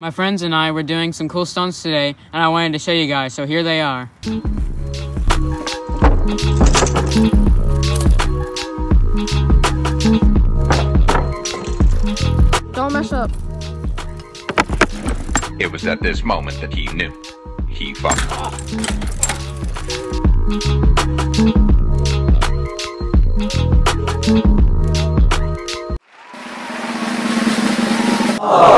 My friends and I were doing some cool stunts today, and I wanted to show you guys, so here they are. Don't mess up. It was at this moment that he knew. He fucked up. Thank oh.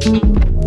Thank you.